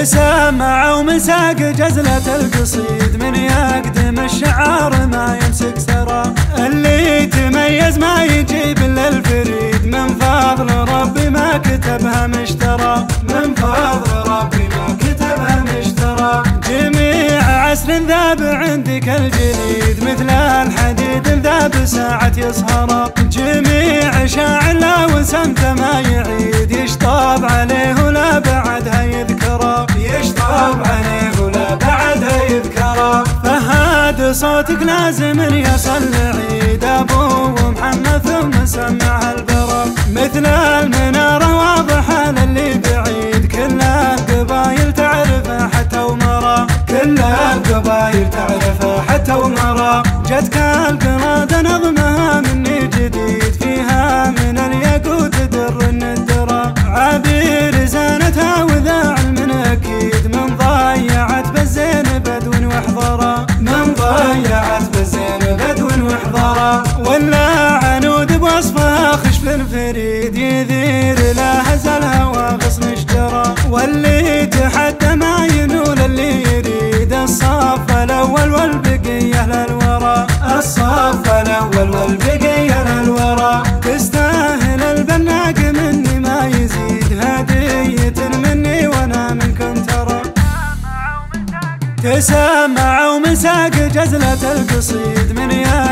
تسمع ومساق جزلة القصيد من يقدم الشعار ما يمسك سرى اللي تميز ما يجيب إلا الفريد. من فضل ربي ما كتبها مشترى. من فضل ربي ما كتبها مشترى. جميع عسر ذاب عندك الجليد مثل الحديد ذاب ساعة يصهر جميع شاعر لا وسمت ما صوتك لازم يصل عيد أبو محمد ثم سمع البرق مثل المنارة واضحة للي بعيد. كل القبايل تعرفه حتى ومرى كل القبايل تعرفه حتى ومرى جتك القرادة يذير لا هزل هوا غصن اشترى واللي تحدى ما ينول اللي يريد. الصف الأول والبقيه للورى الصف الأول والبقيه للورى تستاهل البناق مني ما يزيد هدية مني وأنا منكم ترى تسمع ومساق جزلة القصيد من يقدم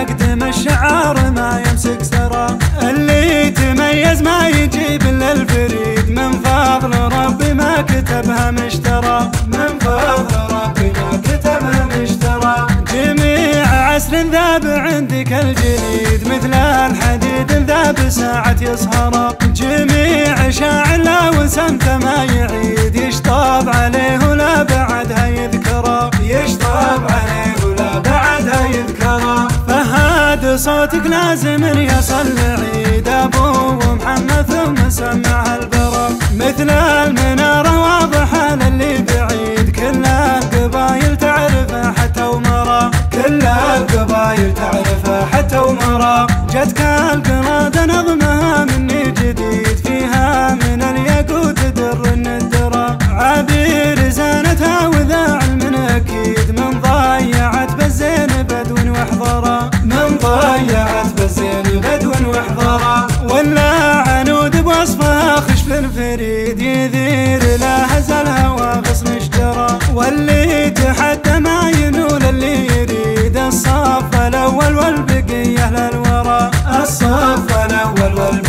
كتبها مشترى من فضل ربي ما كتبها مشترى. جميع عسر ذاب عندك الجليد مثل الحديد ذاب ساعة يصهر جميع شاعر لا وسمت ما يعيد يشطب عليه ولا بعدها يذكره يشطب عليه ولا بعدها يذكره فهاد صوتك لازم يصل عيد أبو محمد ثم سمع البرق مثل المنارة القبايل تعرفه حتى ومرى جتك القرادة نظمها مني جديد فيها من الياقوت در الندرة. عبير زانتها وذا علم أكيد من ضيعت بالزين بدو وحضرة. من ضيعت بالزين بدو وحضرة. ولا عنود بوصفها خشب فريد يذير لا هزل هوا غصن اشترى. واللي love.